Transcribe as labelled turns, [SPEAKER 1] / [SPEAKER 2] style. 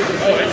[SPEAKER 1] Oh,